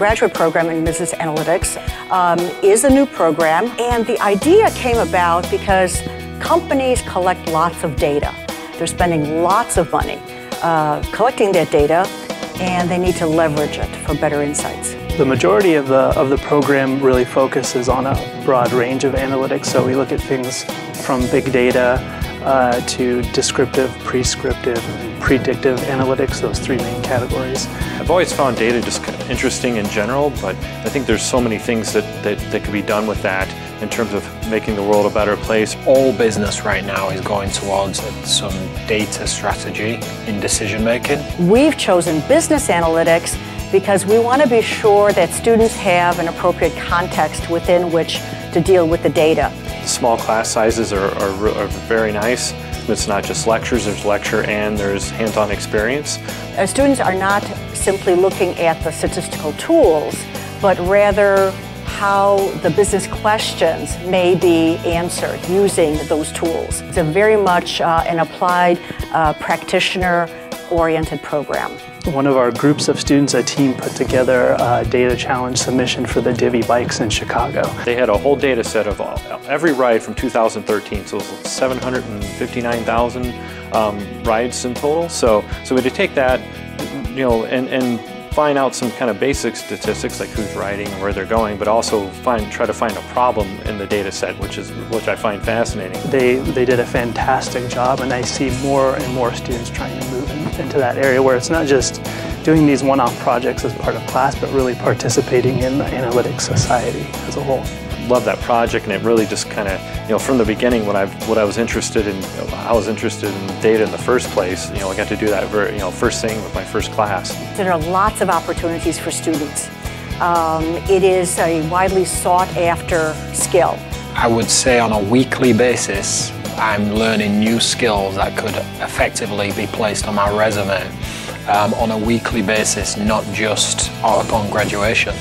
graduate program in business analytics um, is a new program, and the idea came about because companies collect lots of data. They're spending lots of money uh, collecting that data, and they need to leverage it for better insights. The majority of the, of the program really focuses on a broad range of analytics. So we look at things from big data uh, to descriptive, prescriptive, predictive analytics, those three main categories. I've always found data just kind of interesting in general, but I think there's so many things that, that, that could be done with that in terms of making the world a better place. All business right now is going towards some data strategy in decision making. We've chosen business analytics because we want to be sure that students have an appropriate context within which to deal with the data. Small class sizes are, are, are very nice. It's not just lectures, there's lecture and there's hands-on experience. Our students are not simply looking at the statistical tools, but rather how the business questions may be answered using those tools. It's a very much uh, an applied uh, practitioner oriented program. One of our groups of students, a team, put together a data challenge submission for the Divvy bikes in Chicago. They had a whole data set of all, every ride from 2013, so it was 759,000 um, rides in total. So, so we had to take that, you know, and, and find out some kind of basic statistics like who's riding and where they're going, but also find try to find a problem in the data set, which is which I find fascinating. They they did a fantastic job, and I see more and more students trying to move in, into that area where it's not just doing these one-off projects as part of class, but really participating in the analytics society as a whole love that project and it really just kind of you know from the beginning when I what I was interested in I was interested in data in the first place you know I got to do that very you know first thing with my first class. There are lots of opportunities for students. Um, it is a widely sought after skill. I would say on a weekly basis I'm learning new skills that could effectively be placed on my resume um, on a weekly basis, not just upon graduation.